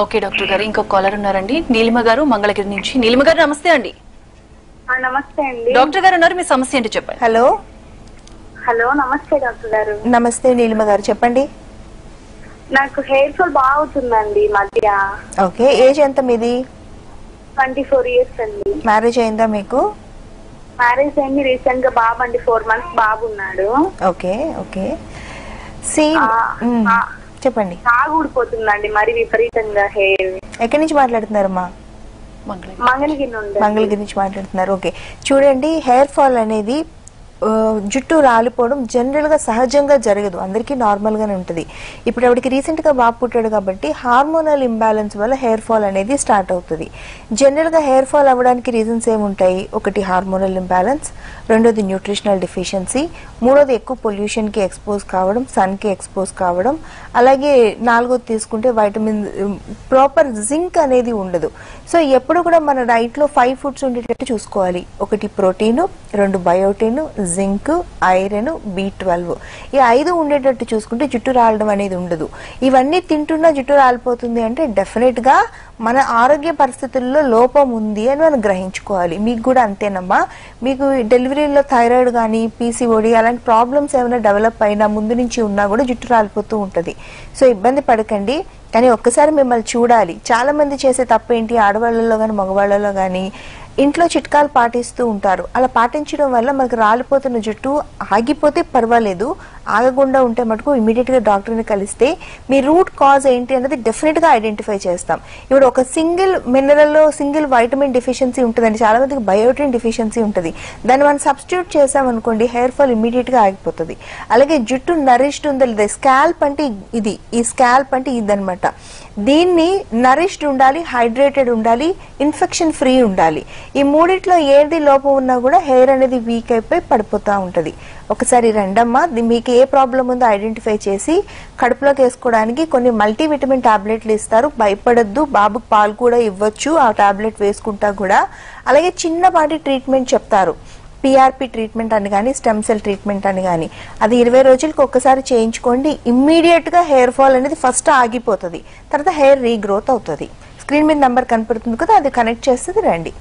Okay doctor గారు. ఇంకో caller ఉన్నారండి. నీలిమ గారు మంగళగిరి నుంచి. నీలిమ గారు నమస్తే అండి. నమస్తే అండి. డాక్టర్ గారు ఉన్నారు. మీ సమస్య ఏంటో చెప్పండి. హలో. హలో నమస్తే డాక్టర్ గారు. నమస్తే నీలిమ గారు. చెప్పండి. నాకు హెయిర్ ఫాల్ బాగా అవుతుందండి మధ్య. ఓకే ఏజ్ ఎంత మీది? ట్వంటీ ఫోర్ ఇయర్స్ అండి. మ్యారేజ్ అయిందా మీకు? మ్యారేజ్ అయింది రీసెంట్గా బాబు అండి. ఫోర్ మంత్స్ బాబు ఉన్నాడు. Okay okay. సి ఆ, మ్, ఆ. చెప్పండి. బాగా ఊడిపోతుందండి మరి విపరీతంగా హెయిర్ ఎక్కడి నుంచి మాట్లాడుతున్నారమ్మా? మంగళగిరి. మంగళగిరి నుండి. మంగళగిరి నుంచి మాట్లాడుతున్నారు. ఓకే. చూడండి హెయిర్ ఫాల్ అనేది జుట్టు రాలిపోవడం జనరల్గా సహజంగా జరగదు. అందరికీ నార్మల్గానే ఉంటుంది. ఇప్పుడు ఆవిడకి రీసెంట్గా బాబు పుట్టాడు కాబట్టి హార్మోనల్ ఇంబ్యాలెన్స్ వల్ల హెయిర్ ఫాల్ అనేది స్టార్ట్ అవుతుంది. జనరల్గా హెయిర్ ఫాల్ అవ్వడానికి రీజన్స్ ఏముంటాయి? ఒకటి హార్మోనల్ ఇంబ్యాలెన్స్ రెండోది న్యూట్రిషనల్ డిఫిషియన్సీ మూడోది ఎక్కువ పొల్యూషన్కి ఎక్స్పోజ్ కావడం సన్కి ఎక్స్పోజ్ కావడం అలాగే నాలుగోది తీసుకుంటే వైటమిన్ ప్రాపర్ జింక్ అనేది ఉండదు. సో ఎప్పుడు కూడా మన డైట్లో ఫైవ్ ఫుడ్స్ ఉండేటట్టు చూసుకోవాలి. ఒకటి ప్రోటీను రెండు biotin zinc iron B twelve. ఈ ఐదు ఉండేటట్టు చూసుకుంటే జుట్టు రాలడం అనేది ఉండదు. ఇవన్నీ తింటున్నా జుట్టు రాలిపోతుంది అంటే డెఫినెట్గా మన ఆరోగ్య పరిస్థితుల్లో లోపం ఉంది అని మనం గ్రహించుకోవాలి. మీకు కూడా అంతేనమ్మా. మీకు డెలివరీలో థైరాయిడ్ కానీ పీసీఓడి అలాంటి ప్రాబ్లమ్స్ ఏమైనా డెవలప్ అయినా ముందు నుంచి ఉన్నా కూడా జుట్టు రాలిపోతూ ఉంటుంది. సో ఇబ్బంది పడకండి. కానీ ఒక్కసారి మిమ్మల్ని చూడాలి. చాలా మంది చేసే తప్పు ఏంటి ఆడవాళ్ళలో కానీ మగవాళ్ళలో కానీ ఇంట్లో చిట్కాలు పాటిస్తూ ఉంటారు. అలా పాటించడం వల్ల మనకు రాలిపోతున్న జుట్టు ఆగిపోతే పర్వాలేదు. ఆగకుండా ఉంటే మటుకు ఇమీడియట్గా డాక్టర్ని కలిస్తే మీ రూట్ కాజ్ ఏంటి అనేది డెఫినెట్గా ఐడెంటిఫై చేస్తాం. ఇప్పుడు ఒక సింగిల్ మినరల్లో సింగిల్ వైటమిన్ డిఫిషియన్సీ ఉంటుందండి. చాలా మందికి బయోటిన్ డిఫిషియన్సీ ఉంటుంది. దాన్ని మనం సబ్స్టిట్యూట్ చేసాం అనుకోండి హెయిర్ ఫాల్ ఇమీడియట్గా ఆగిపోతుంది. అలాగే జుట్టు నరిష్డ్ ఉందా లేదా స్కాల్ప్ అంటే ఇది ఈ స్కాల్ప్ అంటే ఇదనమాట దీన్ని నరిష్డ్ ఉండాలి హైడ్రేటెడ్ ఉండాలి ఇన్ఫెక్షన్ ఫ్రీ ఉండాలి. ఈ మూడిట్లో ఏది లోపం ఉన్నా కూడా హెయిర్ అనేది వీక్ అయిపోయి పడిపోతూ ఉంటుంది. ఒకసారి రండమ్మా. మీకు ఏ ప్రాబ్లం ఉందో ఐడెంటిఫై చేసి కడుపులోకి వేసుకోవడానికి కొన్ని మల్టీవిటమిన్ టాబ్లెట్లు ఇస్తారు. భయపడద్దు. బాబుకి పాలు కూడా ఇవ్వచ్చు. ఆ టాబ్లెట్ వేసుకుంటా కూడా. అలాగే చిన్నపాటి ట్రీట్మెంట్ చెప్తారు. పిఆర్పి ట్రీట్మెంట్ అని కానీ స్టెమ్ సెల్ ట్రీట్మెంట్ అని కానీ అది ఇరవై రోజులకు ఒక్కసారి చేయించుకోండి. ఇమ్మీడియట్గా హెయిర్ ఫాల్ అనేది ఫస్ట్ ఆగిపోతుంది. తర్వాత హెయిర్ రీగ్రోత్ అవుతుంది. స్క్రీన్ మీద నెంబర్ కనపడుతుంది కదా అది కనెక్ట్ చేస్తుంది రండి.